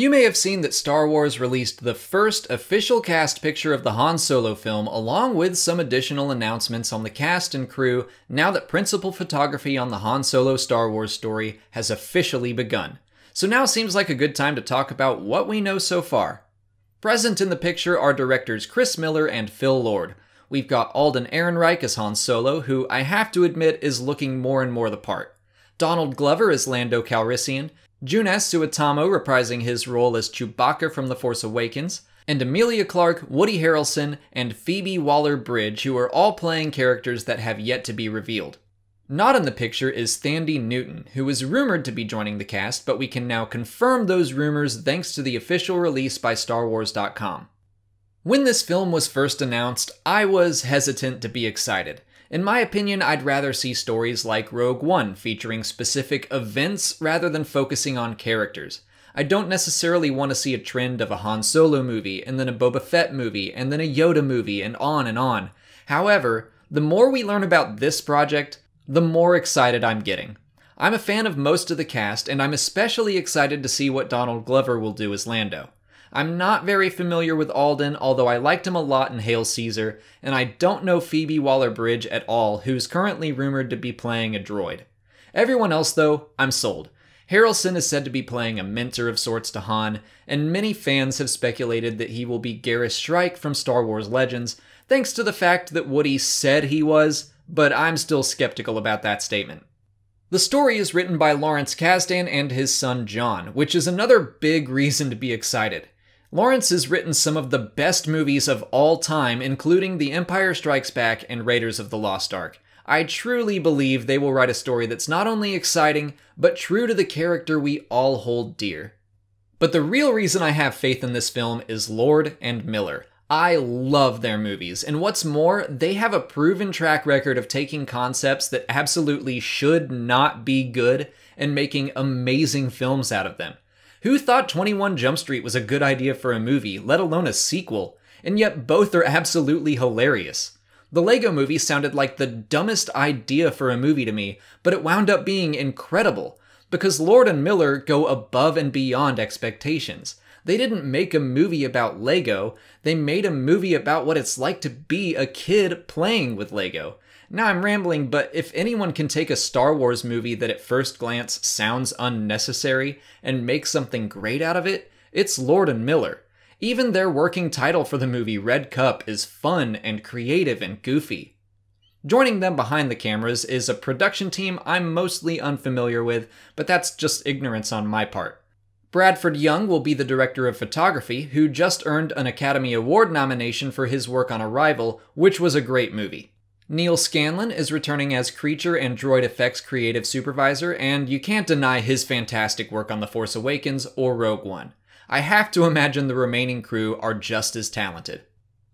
You may have seen that Star Wars released the first official cast picture of the Han Solo film, along with some additional announcements on the cast and crew now that principal photography on the Han Solo Star Wars story has officially begun. So now seems like a good time to talk about what we know so far. Present in the picture are directors Chris Miller and Phil Lord. We've got Alden Ehrenreich as Han Solo, who I have to admit is looking more and more the part. Donald Glover as Lando Calrissian, Joonas Suotamo reprising his role as Chewbacca from The Force Awakens, and Emilia Clarke, Woody Harrelson, and Phoebe Waller Bridge, who are all playing characters that have yet to be revealed. Not in the picture is Thandie Newton, who is rumored to be joining the cast, but we can now confirm those rumors thanks to the official release by StarWars.com. When this film was first announced, I was hesitant to be excited. In my opinion, I'd rather see stories like Rogue One featuring specific events rather than focusing on characters. I don't necessarily want to see a trend of a Han Solo movie, and then a Boba Fett movie, and then a Yoda movie, and on and on. However, the more we learn about this project, the more excited I'm getting. I'm a fan of most of the cast, and I'm especially excited to see what Donald Glover will do as Lando. I'm not very familiar with Alden, although I liked him a lot in Hail Caesar, and I don't know Phoebe Waller Bridge at all, who's currently rumored to be playing a droid. Everyone else, though, I'm sold. Harrelson is said to be playing a mentor of sorts to Han, and many fans have speculated that he will be Garris Shrike from Star Wars Legends, thanks to the fact that Woody said he was, but I'm still skeptical about that statement. The story is written by Lawrence Kasdan and his son Jon, which is another big reason to be excited. Lawrence has written some of the best movies of all time, including The Empire Strikes Back and Raiders of the Lost Ark. I truly believe they will write a story that's not only exciting, but true to the character we all hold dear. But the real reason I have faith in this film is Lord and Miller. I love their movies, and what's more, they have a proven track record of taking concepts that absolutely should not be good and making amazing films out of them. Who thought 21 Jump Street was a good idea for a movie, let alone a sequel? And yet both are absolutely hilarious. The Lego movie sounded like the dumbest idea for a movie to me, but it wound up being incredible because Lord and Miller go above and beyond expectations. They didn't make a movie about Lego, they made a movie about what it's like to be a kid playing with Lego. Now I'm rambling, but if anyone can take a Star Wars movie that at first glance sounds unnecessary and make something great out of it, it's Lord and Miller. Even their working title for the movie, Red Cup, is fun and creative and goofy. Joining them behind the cameras is a production team I'm mostly unfamiliar with, but that's just ignorance on my part. Bradford Young will be the director of photography, who just earned an Academy Award nomination for his work on Arrival, which was a great movie. Neal Scanlon is returning as Creature and Droid Effects creative supervisor, and you can't deny his fantastic work on The Force Awakens or Rogue One. I have to imagine the remaining crew are just as talented.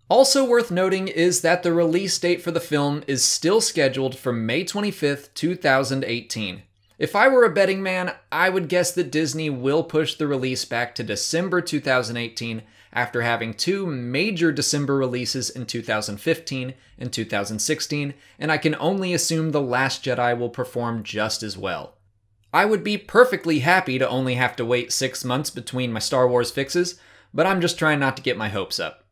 Also worth noting is that the release date for the film is still scheduled for May 25th, 2018. If I were a betting man, I would guess that Disney will push the release back to December 2018 after having two major December releases in 2015 and 2016, and I can only assume The Last Jedi will perform just as well. I would be perfectly happy to only have to wait six months between my Star Wars fixes, but I'm just trying not to get my hopes up.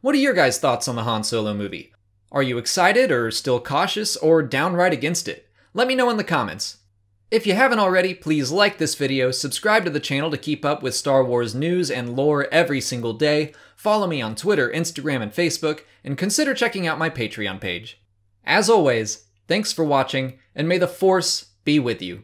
What are your guys' thoughts on the Han Solo movie? Are you excited or still cautious or downright against it? Let me know in the comments. If you haven't already, please like this video, subscribe to the channel to keep up with Star Wars news and lore every single day, follow me on Twitter, Instagram, and Facebook, and consider checking out my Patreon page. As always, thanks for watching, and may the Force be with you.